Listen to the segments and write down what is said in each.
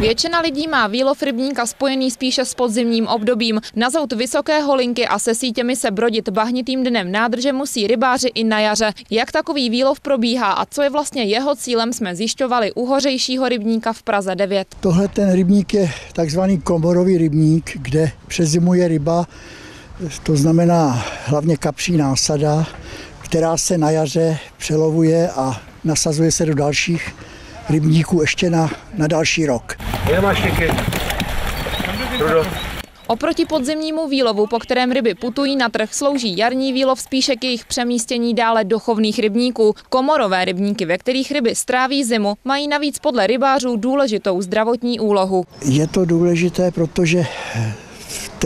Většina lidí má výlov rybníka spojený spíše s podzimním obdobím. Na zout vysoké holinky a se sítěmi se brodit bahnitým dnem nádrže musí rybáři i na jaře. Jak takový výlov probíhá a co je vlastně jeho cílem, jsme zjišťovali u hořejšího rybníka v Praze 9. Tohle ten rybník je takzvaný komorový rybník, kde přezimuje ryba, to znamená hlavně kapří násada, která se na jaře přelovuje a nasazuje se do dalších rybníků ještě na, na další rok. Oproti podzimnímu výlovu, po kterém ryby putují na trh, slouží jarní výlov spíše k jejich přemístění dále do chovných rybníků. Komorové rybníky, ve kterých ryby stráví zimu, mají navíc podle rybářů důležitou zdravotní úlohu. Je to důležité, protože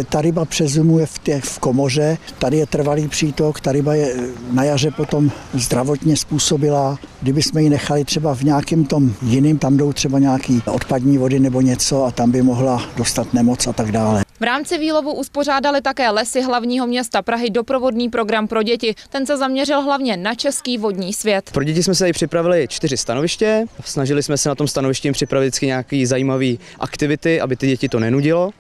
ta ryba přezumuje v, těch, v komoře, tady je trvalý přítok, ta ryba je na jaře potom zdravotně způsobila. Kdyby jsme ji nechali třeba v nějakém tom jiném, tam jdou třeba nějaký odpadní vody nebo něco a tam by mohla dostat nemoc a tak dále. V rámci výlovu uspořádali také lesy hlavního města Prahy doprovodný program pro děti. Ten se zaměřil hlavně na český vodní svět. Pro děti jsme se tady připravili čtyři stanoviště. Snažili jsme se na tom stanovišti připravit nějaké zajímavé aktivity, aby ty děti to nenudilo.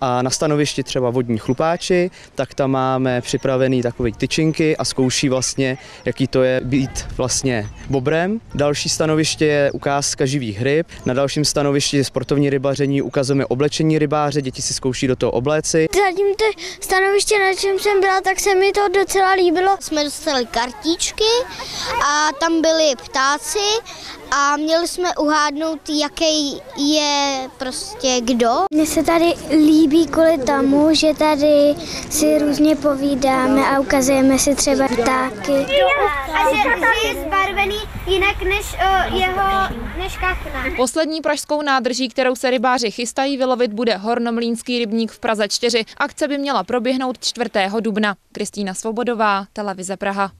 A na stanovišti třeba vodní chlupáči, tak tam máme připravený takové tyčinky a zkouší vlastně, jaký to je být vlastně bobrem. Další stanoviště je ukázka živých ryb. Na dalším stanovišti sportovní rybaření, ukazujeme oblečení rybáře, děti si zkouší do toho obléci. Zatím to stanoviště, na čem jsem byla, tak se mi to docela líbilo. Jsme dostali kartičky a tam byli ptáci a měli jsme uhádnout, jaký je prostě kdo. Mně se tady líbí kvůli tomu, že tady si různě povídáme a ukazujeme si třeba ptáky. A že, že je zbarvený jinak než o, jeho, než kachna. Poslední pražskou nádrží, kterou se rybáři chystají vylovit, bude Hornomlínský rybník v Praze 4. Akce by měla proběhnout 4. dubna. Kristýna Svobodová, Televize Praha.